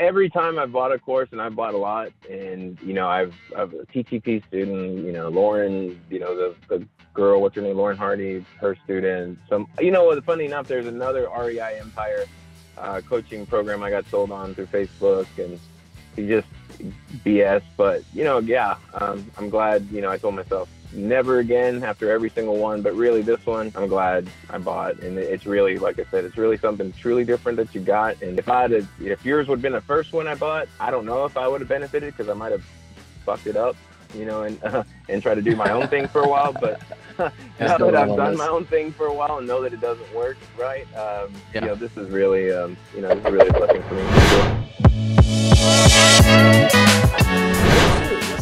every time I've bought a course, and I've bought a lot, and you know, I've, I've a TTP student, you know, Lauren, you know, the, the girl, what's her name, Lauren Hardy, her student. Some, you know, funny enough, there's another REI Empire uh, coaching program I got sold on through Facebook, and he just BS. But you know, yeah, um, I'm glad. You know, I told myself never again after every single one. But really, this one, I'm glad I bought, and it's really, like I said, it's really something truly different that you got. And if I had, if yours would have been the first one I bought, I don't know if I would have benefited because I might have fucked it up you know, and uh, and try to do my own thing for a while. But now that I've done my own thing for a while and know that it doesn't work right, um, yeah. you know, this is really, um, you know, this is really a blessing for me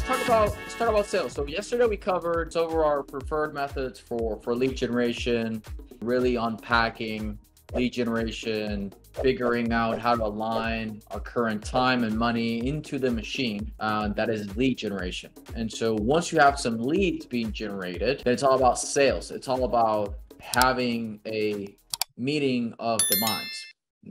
talk about talk about sales. So yesterday we covered some of our preferred methods for for lead generation, really unpacking lead generation, figuring out how to align our current time and money into the machine uh, that is lead generation. And so once you have some leads being generated, then it's all about sales. It's all about having a meeting of the minds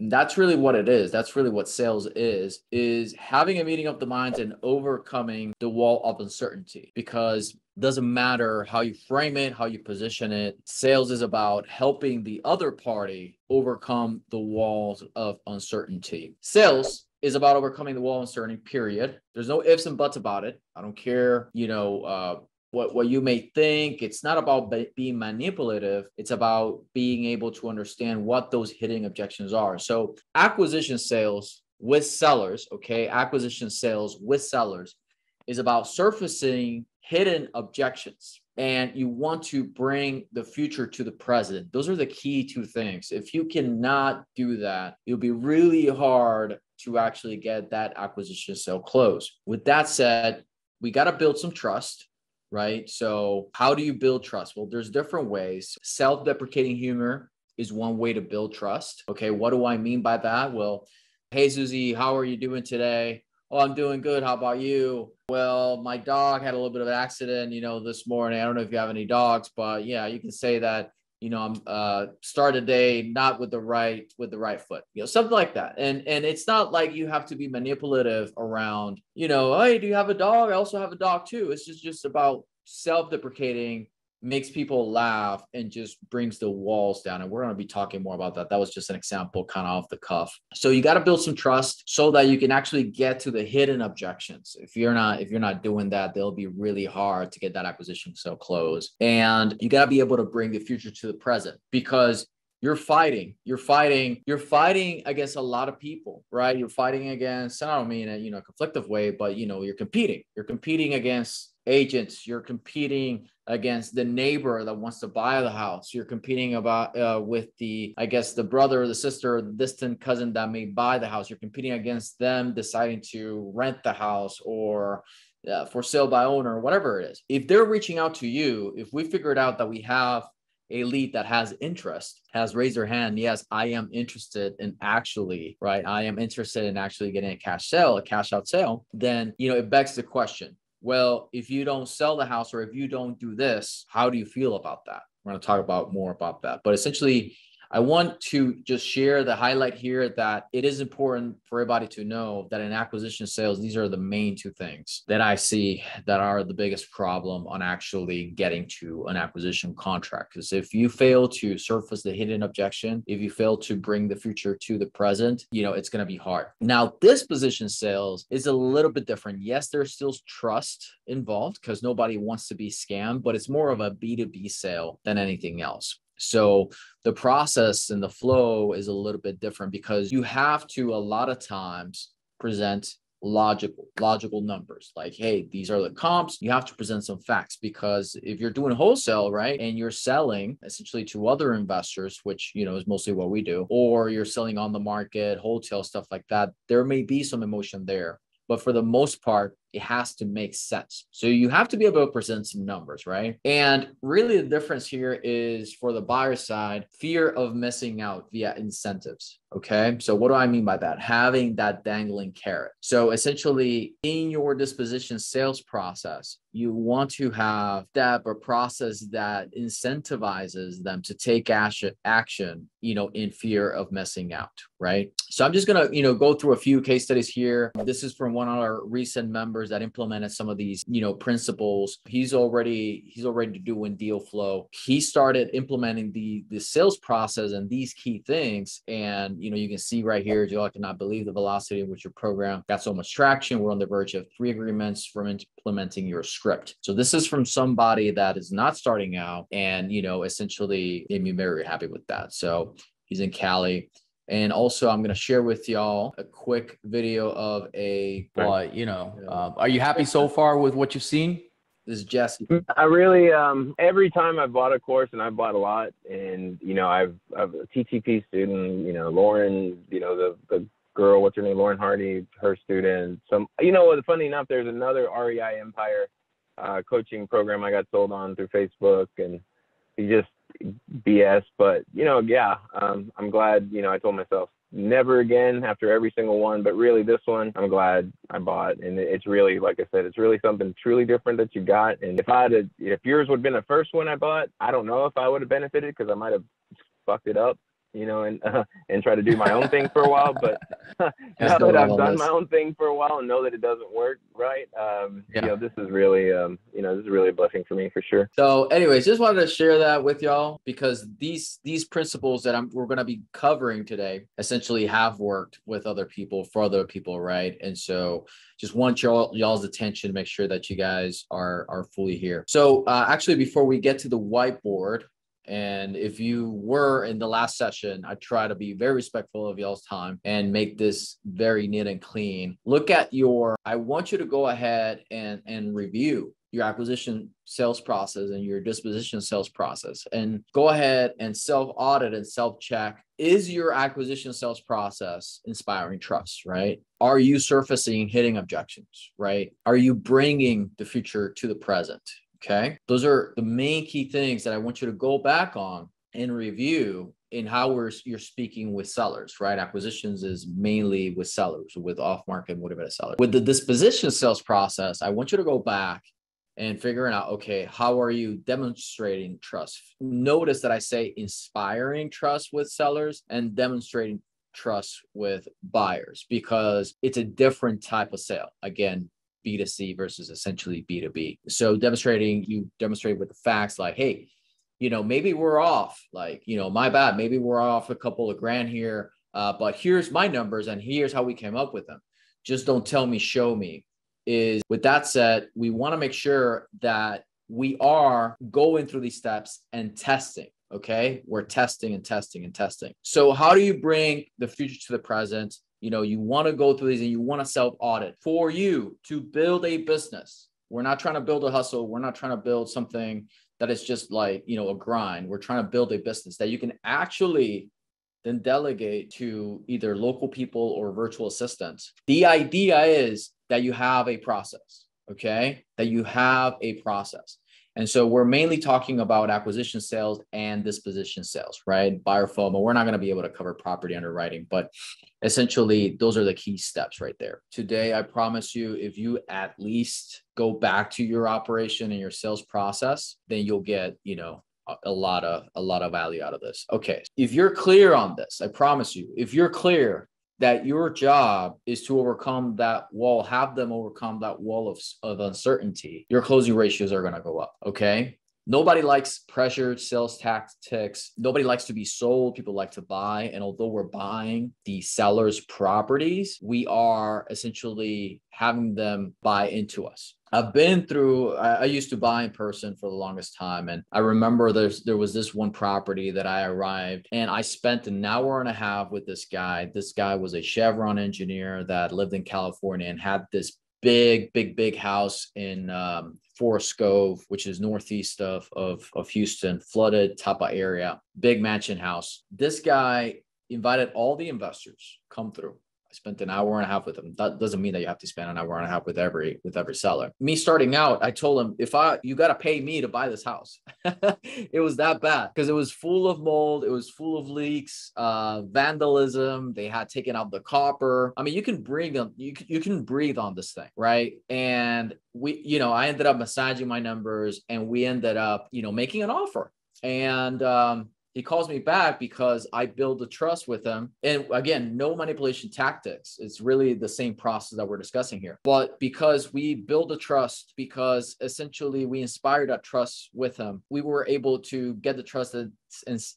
that's really what it is that's really what sales is is having a meeting of the minds and overcoming the wall of uncertainty because doesn't matter how you frame it how you position it sales is about helping the other party overcome the walls of uncertainty. Sales is about overcoming the wall of uncertainty period. There's no ifs and buts about it. I don't care you know uh, what, what you may think. It's not about being manipulative. It's about being able to understand what those hidden objections are. So acquisition sales with sellers, okay, acquisition sales with sellers is about surfacing hidden objections and you want to bring the future to the present. Those are the key two things. If you cannot do that, it'll be really hard to actually get that acquisition sale closed. With that said, we got to build some trust right? So, how do you build trust? Well, there's different ways. Self deprecating humor is one way to build trust. Okay, what do I mean by that? Well, hey, Susie, how are you doing today? Oh, I'm doing good. How about you? Well, my dog had a little bit of an accident, you know, this morning. I don't know if you have any dogs, but yeah, you can say that you know, I'm uh start a day not with the right with the right foot, you know, something like that. And and it's not like you have to be manipulative around, you know, hey, do you have a dog? I also have a dog too. It's just just about self-deprecating makes people laugh and just brings the walls down. And we're going to be talking more about that. That was just an example, kind of off the cuff. So you got to build some trust so that you can actually get to the hidden objections. If you're not, if you're not doing that, they'll be really hard to get that acquisition so close. And you got to be able to bring the future to the present because you're fighting you're fighting you're fighting against a lot of people right you're fighting against i don't mean a you know conflictive way but you know you're competing you're competing against agents. You're competing against the neighbor that wants to buy the house. You're competing about uh, with the i guess the brother or the sister or the distant cousin that may buy the house. You're competing against them deciding to rent the house or uh, for sale by owner whatever it is. If they're reaching out to you if we figured out that we have a lead that has interest has raised their hand yes i am interested in actually right? I am interested in actually getting a cash sale a cash out sale then you know it begs the question well, if you don't sell the house or if you don't do this, how do you feel about that? We're going to talk about more about that. But essentially, I want to just share the highlight here that it is important for everybody to know that in acquisition sales, these are the main two things that I see that are the biggest problem on actually getting to an acquisition contract. Because if you fail to surface the hidden objection, if you fail to bring the future to the present, you know, it's going to be hard. Now, disposition sales is a little bit different. Yes, there's still trust involved because nobody wants to be scammed, but it's more of a B2B sale than anything else. So the process and the flow is a little bit different because you have to a lot of times present logical logical numbers. Like hey these are the comps. You have to present some facts because if you're doing wholesale right and you're selling essentially to other investors which you know is mostly what we do or you're selling on the market wholesale stuff like that there may be some emotion there. But for the most part it has to make sense. So you have to be able to present some numbers, right? And really, the difference here is for the buyer side, fear of missing out via incentives. Okay. So, what do I mean by that? Having that dangling carrot. So, essentially, in your disposition sales process, you want to have step or process that incentivizes them to take action, action, you know, in fear of missing out. Right. So, I'm just going to, you know, go through a few case studies here. This is from one of our recent members that implemented some of these, you know, principles. He's already, he's already doing deal flow. He started implementing the, the sales process and these key things. And you know, you can see right here, Joe, I cannot believe the velocity in which your program got so much traction. We're on the verge of three agreements from implementing your script. So this is from somebody that is not starting out and, you know, essentially made me very happy with that. So he's in Cali. And also, I'm going to share with y'all a quick video of a. But, you know, uh, are you happy so far with what you've seen? This is Jesse. I really um every time I've bought a course and I've bought a lot and you know I've I've a TTP student, you know, Lauren, you know, the the girl, what's her name, Lauren Hardy, her student. Some you know, funny enough, there's another REI Empire uh, coaching program I got sold on through Facebook and he just BS. But you know, yeah, um, I'm glad. You know, I told myself never again after every single one. But really, this one, I'm glad I bought, and it's really, like I said, it's really something truly different that you got. And if I had, if yours would have been the first one I bought, I don't know if I would have benefited because I might have fucked it up you know, and uh, and try to do my own thing for a while. But now that I've done my own thing for a while and know that it doesn't work right, um, yeah. you know, this is really, um, you know, this is really a blessing for me for sure. So, anyways, just wanted to share that with y'all because these these principles that I'm we're going to be covering today essentially have worked with other people for other people, right? And so, just want y'all y'all's attention to make sure that you guys are are fully here. So, uh, actually, before we get to the whiteboard, and if you were in the last session, I try to be very respectful of y'all's time and make this very neat and clean. Look at your, I want you to go ahead and, and review your acquisition sales process and your disposition sales process and go ahead and self audit and self check is your acquisition sales process inspiring trust right? Are you surfacing hidden objections right? Are you bringing the future to the present Okay. Those are the main key things that I want you to go back on and review in how we're you're speaking with sellers, right? Acquisitions is mainly with sellers, with off market motivated sellers. With the disposition sales process, I want you to go back and figuring out okay how are you demonstrating trust notice that i say inspiring trust with sellers and demonstrating trust with buyers because it's a different type of sale again B2C versus essentially B2B. So demonstrating, you demonstrate with the facts like, hey, you know, maybe we're off, like, you know, my bad, maybe we're off a couple of grand here, uh, but here's my numbers and here's how we came up with them. Just don't tell me, show me. Is with that said, we want to make sure that we are going through these steps and testing. Okay. We're testing and testing and testing. So, how do you bring the future to the present? You know you want to go through these and you want to self audit for you to build a business. We're not trying to build a hustle. We're not trying to build something that is just like you know a grind. We're trying to build a business that you can actually then delegate to either local people or virtual assistants. The idea is that you have a process okay? That you have a process and so we're mainly talking about acquisition sales and disposition sales, right? Buyer FOMO. We're not going to be able to cover property underwriting, but essentially those are the key steps right there. Today, I promise you, if you at least go back to your operation and your sales process, then you'll get, you know, a lot of a lot of value out of this. Okay. If you're clear on this, I promise you, if you're clear that your job is to overcome that wall, have them overcome that wall of, of uncertainty, your closing ratios are going to go up. Okay. Nobody likes pressured sales tactics. Nobody likes to be sold. People like to buy. And although we're buying the seller's properties, we are essentially having them buy into us. I've been through. I, used to buy in person for the longest time, and I remember there's there was this one property that I arrived, and I spent an hour and a half with this guy. This guy was a Chevron engineer that lived in California and had this big, big, big house in um, Forest Cove, which is northeast of, of of Houston, flooded of area, big mansion house. This guy invited all the investors come through I spent an hour and a half with him. That doesn't mean that you have to spend an hour and a half with every with every seller. Me starting out, I told him if I you got to pay me to buy this house. it was that bad because it was full of mold, it was full of leaks, uh, vandalism. They had taken out the copper. I mean, you can breathe on you you can breathe on this thing, right? And we, you know, I ended up massaging my numbers, and we ended up, you know, making an offer. And um, he calls me back because I build the trust with him. And again, no manipulation tactics. It's really the same process that we're discussing here. But because we build a trust, because essentially we inspired that trust with him, we were able to get the trust and,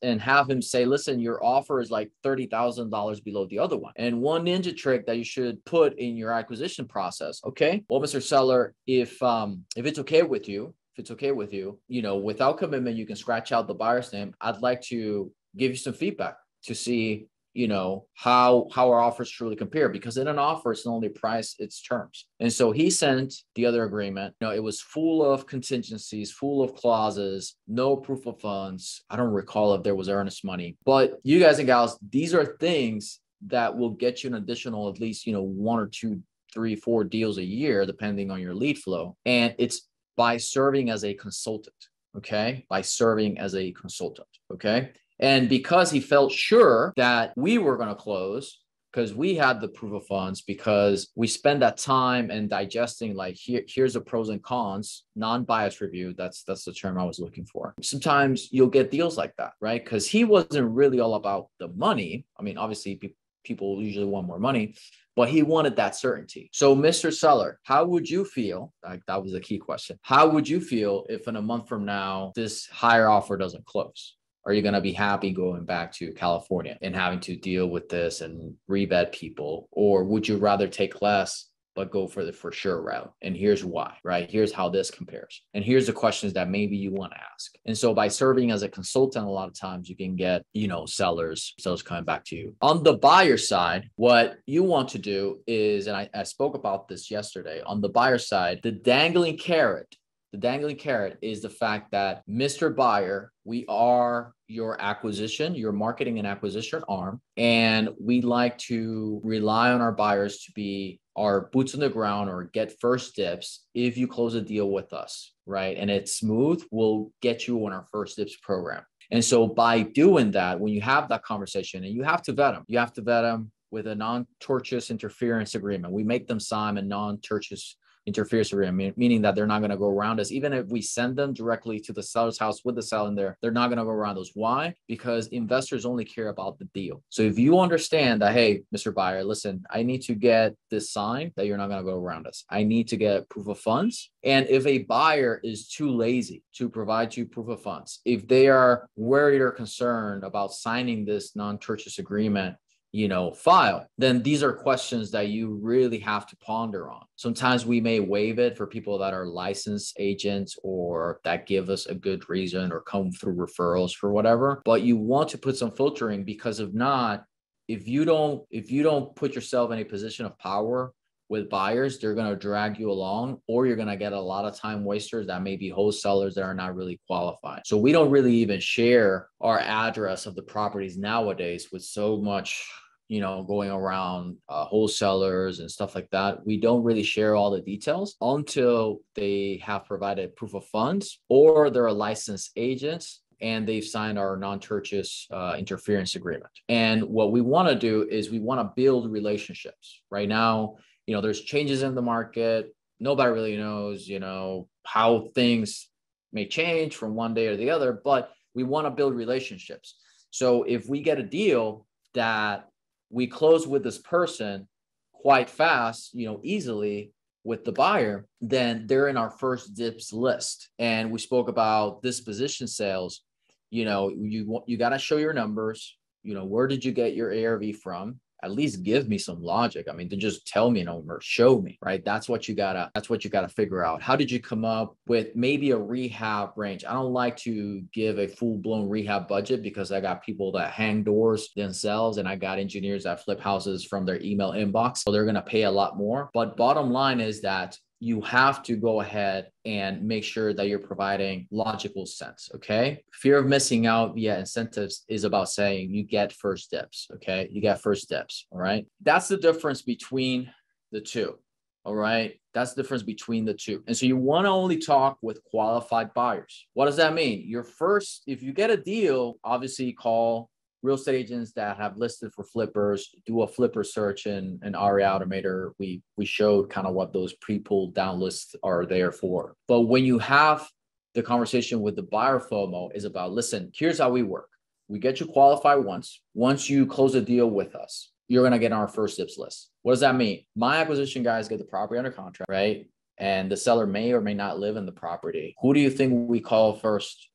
and have him say, listen, your offer is like $30,000 below the other one. And one ninja trick that you should put in your acquisition process. Okay. Well, Mr. Seller, if um if it's okay with you, it's okay with you, you know, without commitment, you can scratch out the buyer's name. I'd like to give you some feedback to see, you know, how how our offers truly compare. Because in an offer, it's not only price, it's terms. And so he sent the other agreement. You know, it was full of contingencies, full of clauses, no proof of funds. I don't recall if there was earnest money. But you guys and gals, these are things that will get you an additional at least, you know, one or two three, four deals a year, depending on your lead flow. And it's by serving as a consultant. Okay. By serving as a consultant. Okay. And because he felt sure that we were going to close, because we had the proof of funds, because we spend that time and digesting like here, here's the pros and cons, non-bias review. That's that's the term I was looking for. Sometimes you'll get deals like that, right? Because he wasn't really all about the money. I mean, obviously people usually want more money, but he wanted that certainty. So, Mr. Seller, how would you feel? Like that was a key question. How would you feel if in a month from now this higher offer doesn't close? Are you going to be happy going back to California and having to deal with this and revet people? Or would you rather take less but go for the for sure route. And here's why, right? Here's how this compares. And here's the questions that maybe you want to ask. And so by serving as a consultant, a lot of times you can get, you know, sellers, sellers coming back to you. On the buyer side, what you want to do is, and I, I spoke about this yesterday, on the buyer side, the dangling carrot the dangling carrot is the fact that Mr. Buyer, we are your acquisition, your marketing and acquisition arm. And we like to rely on our buyers to be our boots on the ground or get first dips if you close a deal with us, right? And it's smooth, we'll get you on our first dips program. And so by doing that, when you have that conversation and you have to vet them, you have to vet them with a non-tortious interference agreement. We make them sign a non-tortious interference agreement, meaning that they're not going to go around us. Even if we send them directly to the seller's house with the seller in there, they're not going to go around us. Why? Because investors only care about the deal. So if you understand that, hey, Mr. Buyer, listen, I need to get this sign that you're not going to go around us. I need to get proof of funds. And if a buyer is too lazy to provide you proof of funds, if they are worried or concerned about signing this non-tortious agreement you know file then these are questions that you really have to ponder on sometimes we may waive it for people that are licensed agents or that give us a good reason or come through referrals for whatever but you want to put some filtering because if not if you don't if you don't put yourself in a position of power with buyers, they're going to drag you along, or you're going to get a lot of time wasters that may be wholesalers that are not really qualified. So we don't really even share our address of the properties nowadays with so much you know, going around uh, wholesalers and stuff like that. We don't really share all the details until they have provided proof of funds or they're a licensed agent and they've signed our non-tortious uh, interference agreement. And what we want to do is we want to build relationships. Right now, you know, there's changes in the market. Nobody really knows, you know, how things may change from one day or the other, but we want to build relationships. So if we get a deal that we close with this person quite fast, you know, easily with the buyer, then they're in our first dips list. And we spoke about disposition sales. You know, you you got to show your numbers. You know, where did you get your ARV from? At least give me some logic. I mean, to just tell me no or show me, right? That's what you gotta, that's what you gotta figure out. How did you come up with maybe a rehab range? I don't like to give a full-blown rehab budget because I got people that hang doors themselves and I got engineers that flip houses from their email inbox. So they're gonna pay a lot more. But bottom line is that you have to go ahead and make sure that you're providing logical sense. Okay. Fear of missing out via incentives is about saying you get first dips. Okay. You get first dips. All right. That's the difference between the two. All right. That's the difference between the two. And so you want to only talk with qualified buyers. What does that mean? Your first, if you get a deal, obviously call real estate agents that have listed for flippers, do a flipper search in an REI Automator. We we showed kind of what those pre-pulled down lists are there for. But when you have the conversation with the buyer FOMO is about, listen, here's how we work. We get you qualified once. Once you close a deal with us, you're going to get on our first dips list. What does that mean? My acquisition guys get the property under contract, right? And the seller may or may not live in the property. Who do you think we call first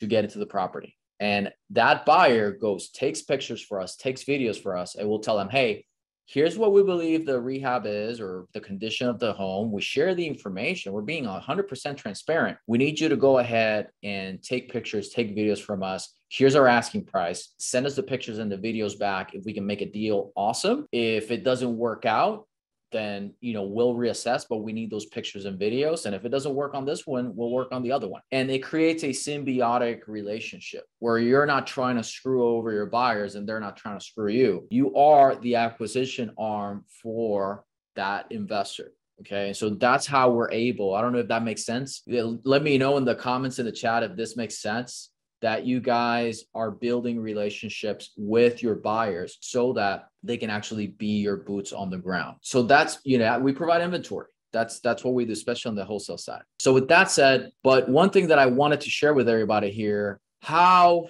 to get into the property? And that buyer goes, takes pictures for us, takes videos for us, and we'll tell them, hey, here's what we believe the rehab is or the condition of the home. We share the information. We're being 100% transparent. We need you to go ahead and take pictures, take videos from us. Here's our asking price. Send us the pictures and the videos back. If we can make a deal, awesome. If it doesn't work out, then you know we'll reassess but we need those pictures and videos and if it doesn't work on this one we'll work on the other one and it creates a symbiotic relationship where you're not trying to screw over your buyers and they're not trying to screw you you are the acquisition arm for that investor Okay. So that's how we're able. I don't know if that makes sense. Let me know in the comments in the chat if this makes sense that you guys are building relationships with your buyers so that they can actually be your boots on the ground. So that's, you know, we provide inventory. That's that's what we do, especially on the wholesale side. So with that said, but one thing that I wanted to share with everybody here, how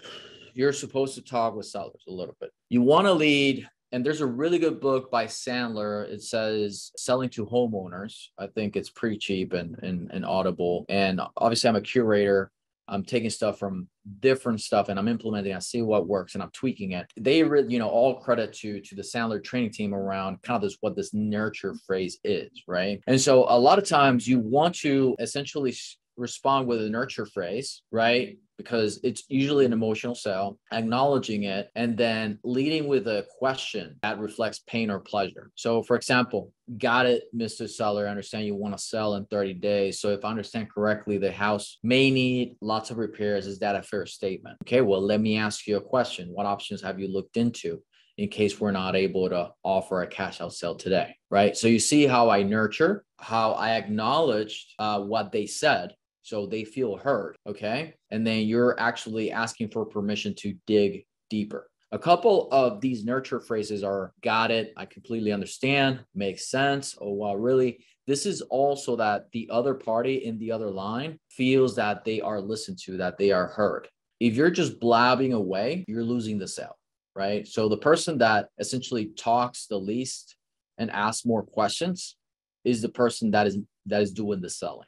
you're supposed to talk with sellers a little bit. You want to lead and there's a really good book by Sandler. It says selling to homeowners. I think it's pretty cheap and, and, and audible. And obviously, I'm a curator. I'm taking stuff from different stuff and I'm implementing. I see what works and I'm tweaking it. They really, you know, all credit to to the Sandler training team around kind of this what this nurture phrase is, right? And so a lot of times you want to essentially respond with a nurture phrase, right? Because it's usually an emotional sell, acknowledging it, and then leading with a question that reflects pain or pleasure. So, for example, got it, Mr. Seller. I understand you want to sell in 30 days. So, if I understand correctly, the house may need lots of repairs. Is that a fair statement? Okay, well, let me ask you a question. What options have you looked into? in case we're not able to offer a cash out sale today, right? So you see how I nurture, how I acknowledged uh, what they said, so they feel heard. Okay. And then you're actually asking for permission to dig deeper. A couple of these nurture phrases are got it, I completely understand, makes sense. Oh, wow, really? This is also that the other party in the other line feels that they are listened to, that they are heard. If you're just blabbing away, you're losing the sale, right? So the person that essentially talks the least and asks more questions is the person that is that is doing the selling.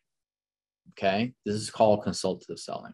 Okay. This is called consultative selling.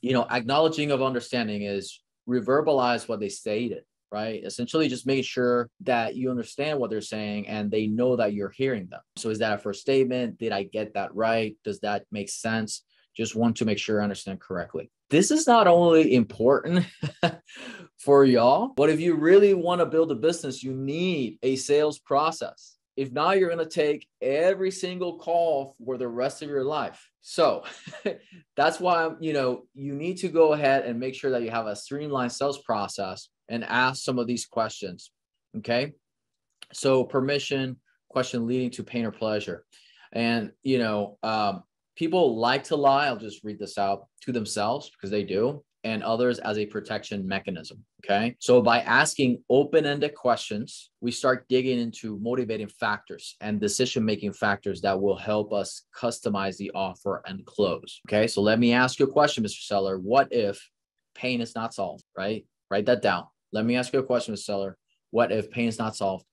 You know, acknowledging of understanding is reverbalize what they stated, right? Essentially, just make sure that you understand what they're saying and they know that you're hearing them. So, is that a first statement? Did I get that right? Does that make sense? Just want to make sure I understand correctly. This is not only important for y'all, but if you really want to build a business, you need a sales process. If not, you're going to take every single call for the rest of your life. So that's why, you know, you need to go ahead and make sure that you have a streamlined sales process and ask some of these questions. Okay. So permission, question leading to pain or pleasure. And, you know, um, people like to lie. I'll just read this out to themselves because they do and others as a protection mechanism. Okay. So by asking open ended questions, we start digging into motivating factors and decision making factors that will help us customize the offer and close. Okay. So let me ask you a question, Mr. Seller. What if pain is not solved? Right? Write that down. Let me ask you a question, Mr. Seller. What if pain is not solved?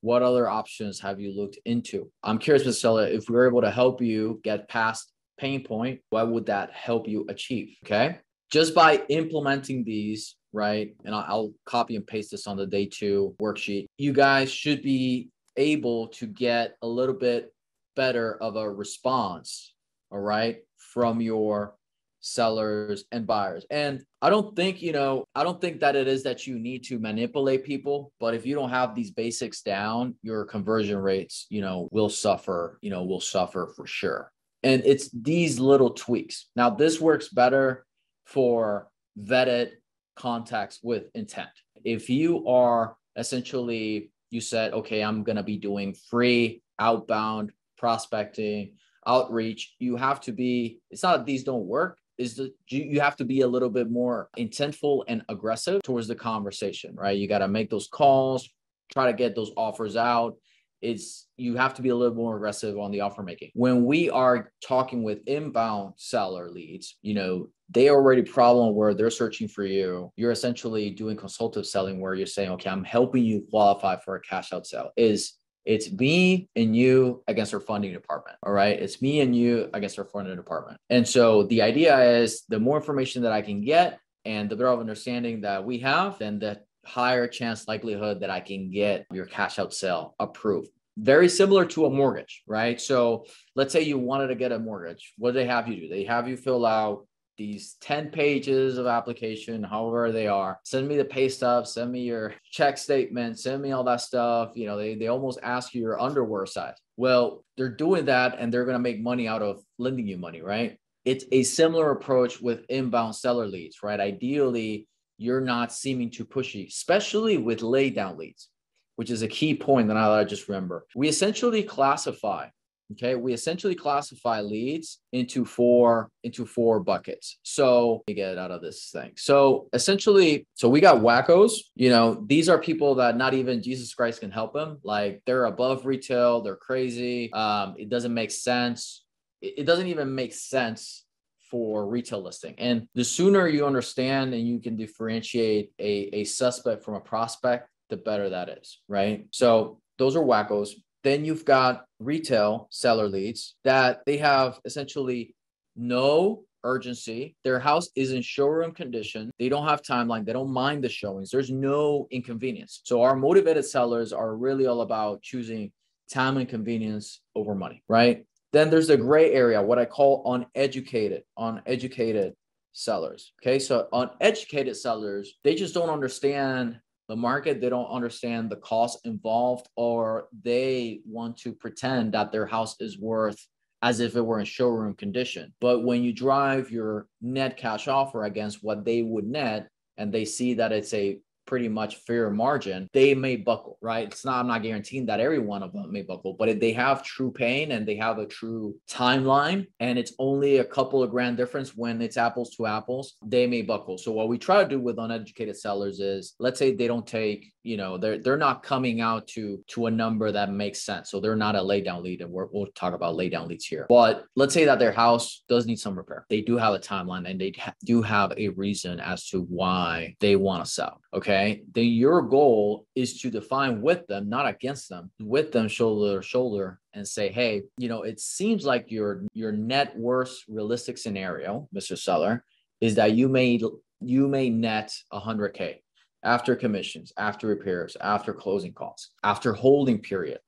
What other options have you looked into? I'm curious, Mr. Seller, if we we're able to help you get past pain point, what would that help you achieve? Okay just by implementing these, right? And I'll, copy and paste this on the day two worksheet. You guys should be able to get a little bit better of a response, all right, from your sellers and buyers. And I don't think, you know, I don't think that it is that you need to manipulate people, but if you don't have these basics down, your conversion rates, you know, will suffer, you know, will suffer for sure. And it's these little tweaks. Now, this works better for vetted contacts with intent. If you are essentially, you said, okay, I'm going to be doing free outbound prospecting, outreach, you have to be, it's not that these don't work, is that you have to be a little bit more intentful and aggressive towards the conversation, right? You got to make those calls, try to get those offers out. It's you have to be a little more aggressive on the offer making. When we are talking with inbound seller leads, you know, they already problem where they're searching for you. You're essentially doing consultative selling where you're saying, okay, I'm helping you qualify for a cash out sale. Is it's me and you against our funding department. All right. It's me and you against our funding department. And so the idea is the more information that I can get and the better of understanding that we have, then the higher chance likelihood that I can get your cash out sale approved. Very similar to a mortgage, right? So let's say you wanted to get a mortgage. What do they have you do? They have you fill out these 10 pages of application, however they are. Send me the pay stub, send me your check statement, send me all that stuff. You know, they, they almost ask you your underwear size. Well, they're doing that and they're going to make money out of lending you money, right? It's a similar approach with inbound seller leads, right? Ideally, you're not seeming too pushy, especially with lay down leads, which is a key point that I just remember. We essentially classify Okay, we essentially classify leads into four into four buckets. So we get out of this thing. So essentially, so we got wackos. You know, these are people that not even Jesus Christ can help them. Like they're above retail, they're crazy. Um, it doesn't make sense. It, it doesn't even make sense for retail listing. And the sooner you understand and you can differentiate a, a suspect from a prospect, the better that is, right? So those are wackos. Then you've got retail seller leads that they have essentially no urgency. Their house is in showroom condition. They don't have timeline. They don't mind the showings. There's no inconvenience. So our motivated sellers are really all about choosing time and convenience over money, right? Then there's the gray area, what I call uneducated, uneducated sellers. Okay. So uneducated sellers, they just don't understand the market they don't understand the cost involved or they want to pretend that their house is worth as if it were in showroom condition but when you drive your net cash offer against what they would net and they see that it's a pretty much fair margin, they may buckle, right? It's not, I'm not guaranteeing that every one of them may buckle, but if they have true pain and they have a true timeline and it's only a couple of grand difference when it's apples to apples, they may buckle. So what we try to do with uneducated sellers is let's say they don't take, you know, they're they're not coming out to to a number that makes sense. So they're not a lay down lead, and we will talk about lay down leads here. But let's say that their house does need some repair. They do have a timeline and they do have a reason as to why they want to sell. Okay okay, then your goal is to define with them, not against them, with them shoulder to shoulder and say, hey, you know, it seems like your your net worth realistic scenario, Mr. Seller, is that you may you may net 100k after commissions, after repairs, after closing costs, after holding period.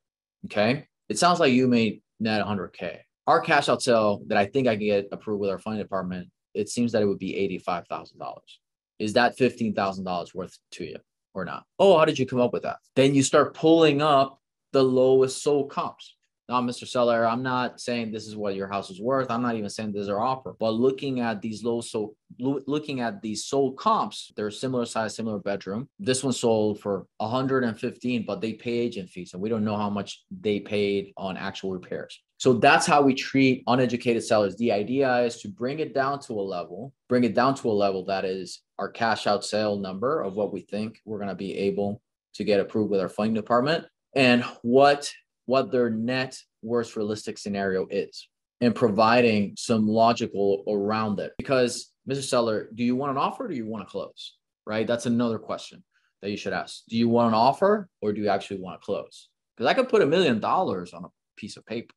Okay, it sounds like you may net 100k. Our cash out sale that I think I can get approved with our funding department, it seems that it would be $85,000 is that $15,000 worth to you or not? Oh, how did you come up with that? Then you start pulling up the lowest sold comps. Now, Mr. Seller, I'm not saying this is what your house is worth. I'm not even saying this is our offer, but looking at these low so looking at these sold comps, they're similar size, similar bedroom. This one sold for 115, but they pay agent fees, and we don't know how much they paid on actual repairs. So that's how we treat uneducated sellers. The idea is to bring it down to a level, bring it down to a level that is our cash out sale number of what we think we're going to be able to get approved with our funding department and what what their net worst realistic scenario is and providing some logical around it. Because mr seller do you want an offer or do you want to close right? That's another question that you should ask. Do you want an offer or do you actually want to close? Because i could put a million dollars on a piece of paper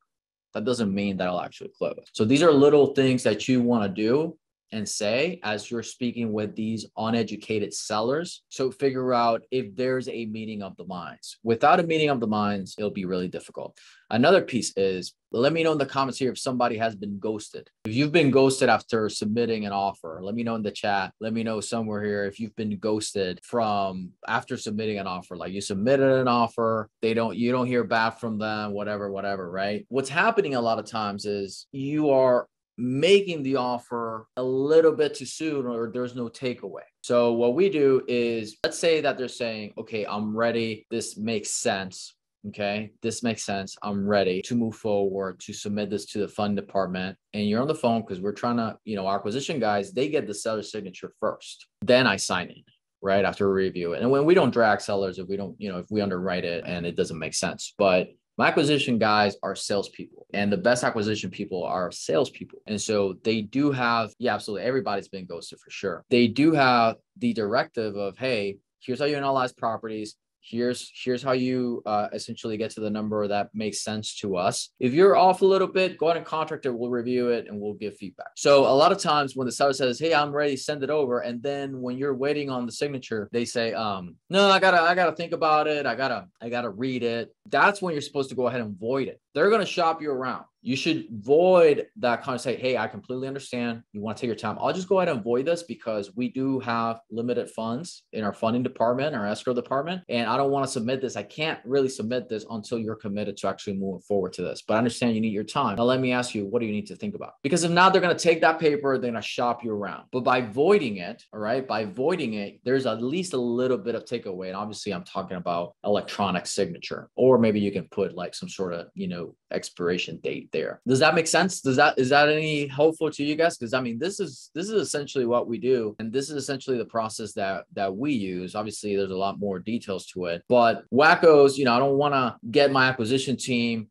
that doesn't mean that I'll actually close. So these are little things that you want to do and say as you're speaking with these uneducated sellers. So figure out if there's a meeting of the minds. Without a meeting of the minds, it'll be really difficult. Another piece is let me know in the comments here if somebody has been ghosted. If you've been ghosted after submitting an offer, let me know in the chat. Let me know somewhere here if you've been ghosted from after submitting an offer. Like you submitted an offer, they don't, you don't hear back from them, whatever, whatever, right? What's happening a lot of times is you are making the offer a little bit too soon or there's no takeaway. So what we do is let's say that they're saying, okay, I'm ready. This makes sense. Okay, this makes sense. I'm ready to move forward to submit this to the fund department. And you're on the phone because we're trying to, you know, our acquisition guys, they get the seller signature first. Then I sign it right after a review. And when we don't drag sellers, if we don't, you know, if we underwrite it and it doesn't make sense. But my acquisition guys are salespeople, and the best acquisition people are salespeople. And so they do have, yeah, absolutely. Everybody's been ghosted for sure. They do have the directive of, hey, here's how you analyze properties here's here's how you uh, essentially get to the number that makes sense to us if you're off a little bit go ahead and contract it we'll review it and we'll give feedback so a lot of times when the seller says hey i'm ready send it over and then when you're waiting on the signature they say um no i gotta i gotta think about it i gotta i gotta read it that's when you're supposed to go ahead and void it they're going to shop you around you should void that kind of say, hey, I completely understand. You want to take your time. I'll just go ahead and void this because we do have limited funds in our funding department, our escrow department, and I don't want to submit this. I can't really submit this until you're committed to actually moving forward to this. But I understand you need your time. Now, let me ask you, what do you need to think about? Because if not, they're going to take that paper, they're going to shop you around. But by voiding it, all right, by voiding it, there's at least a little bit of takeaway. And obviously, I'm talking about electronic signature, or maybe you can put like some sort of, you know, expiration date there. Does that make sense? Does that is that any helpful to you guys? Because I mean, this is this is essentially what we do, and this is essentially the process that that we use. Obviously, there's a lot more details to it, but wackos, you know, I don't want to get my acquisition team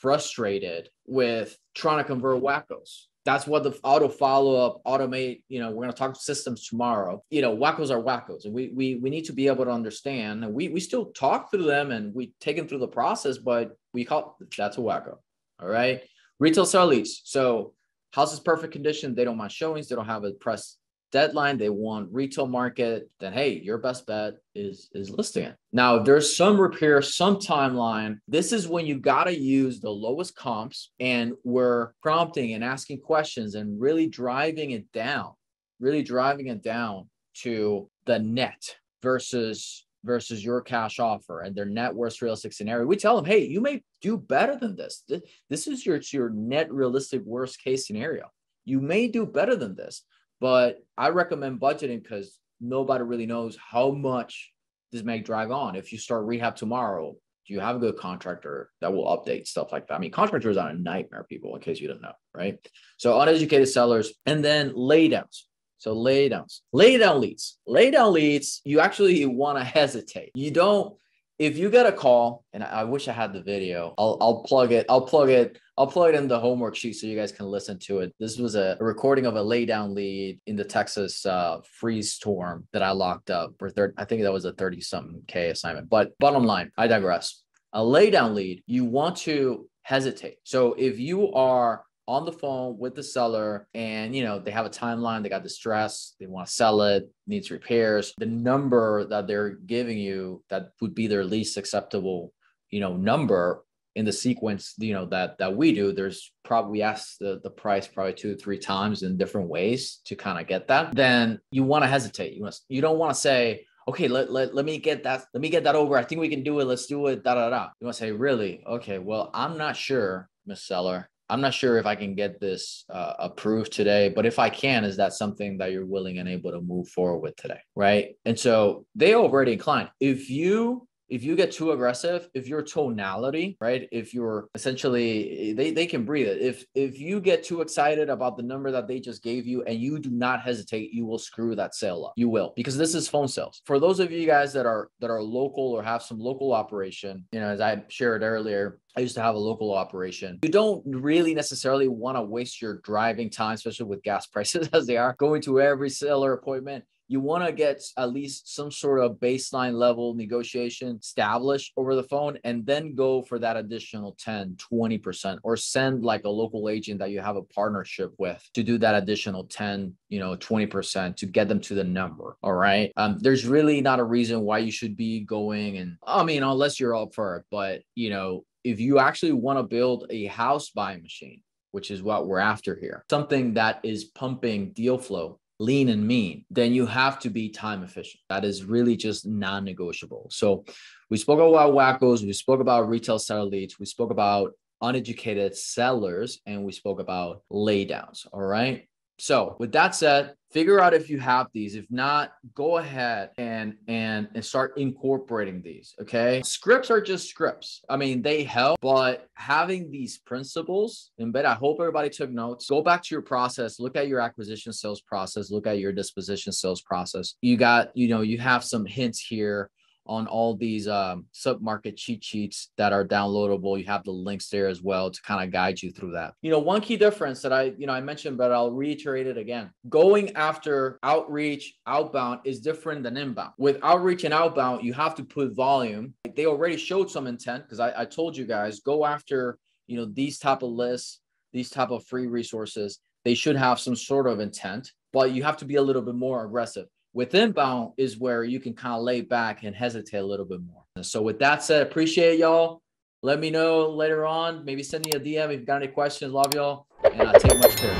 frustrated with trying to convert wackos that's what the auto follow up automate you know we're going to talk systems tomorrow. You know wackos are wackos and we we, we need to be able to understand. And we, we still talk through them and we take them through the process but we call that's a wacko all right? Retail sell lease so house is perfect condition. They don't mind showings. They don't have a press deadline, they want retail market, then hey, your best bet is is listing it. Now, if there's some repair, some timeline, this is when you got to use the lowest comps and we're prompting and asking questions and really driving it down, really driving it down to the net versus versus your cash offer and their net worst realistic scenario. We tell them, hey, you may do better than this. This is your, your net realistic worst case scenario. You may do better than this. But I recommend budgeting because nobody really knows how much this may drag on. If you start rehab tomorrow, do you have a good contractor that will update stuff like that? I mean, contractors are a nightmare, people, in case you didn't know, right? So uneducated sellers and then laydowns. So lay downs, lay down leads, lay down leads. You actually want to hesitate. You don't if you get a call, and I, wish I had the video, I'll I'll plug it. I'll plug it. I'll plug it in the homework sheet so you guys can listen to it. This was a, a recording of a laydown lead in the Texas uh, freeze storm that I locked up for third. I think that was a 30 something K assignment. But bottom line, I digress. A laydown lead, you want to hesitate. So if you are on the phone with the seller and you know they have a timeline they got distress they want to sell it needs repairs. The number that they're giving you that would be their least acceptable you know number in the sequence you know that that we do there's probably ask the, the price probably two three times in different ways to kind of get that. Then you want to hesitate. You want you don't want to say okay let, let, let me get that let me get that over. I think we can do it. Let's do it. Da da da. You want to say really? Okay. Well i'm not sure miss seller I'm not sure if I can get this uh, approved today, but if I can, is that something that you're willing and able to move forward with today? Right. And so they already inclined. If you if you get too aggressive, if your tonality, right, if you're essentially they, they can breathe it. If if you get too excited about the number that they just gave you and you do not hesitate, you will screw that sale up. You will because this is phone sales. For those of you guys that are that are local or have some local operation, you know, as I shared earlier, I used to have a local operation. You don't really necessarily want to waste your driving time, especially with gas prices as they are, going to every seller appointment you want to get at least some sort of baseline level negotiation established over the phone and then go for that additional 10 20% or send like a local agent that you have a partnership with to do that additional 10 you know 20% to get them to the number all right? Um, there's really not a reason why you should be going and i mean unless you're up for it but you know if you actually want to build a house buying machine which is what we're after here something that is pumping deal flow lean and mean, then you have to be time efficient. That is really just non negotiable. So we spoke about wackos, we spoke about retail seller leads, we spoke about uneducated sellers, and we spoke about laydowns. All right. So with that said, figure out if you have these. If not, go ahead and and and start incorporating these. Okay. Scripts are just scripts. I mean, they help, but having these principles embed, I hope everybody took notes. Go back to your process, look at your acquisition sales process, look at your disposition sales process. You got, you know, you have some hints here on all these um, submarket cheat sheets that are downloadable. You have the links there as well to kind of guide you through that. You know, one key difference that I, you know, I mentioned, but I'll reiterate it again. Going after outreach, outbound is different than inbound. With outreach and outbound, you have to put volume. They already showed some intent because I, I told you guys go after, you know, these type of lists, these type of free resources. They should have some sort of intent, but you have to be a little bit more aggressive with inbound is where you can kind of lay back and hesitate a little bit more. So with that said, appreciate y'all. Let me know later on. Maybe send me a DM if you've got any questions. Love y'all. And I take much care.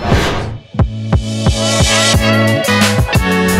God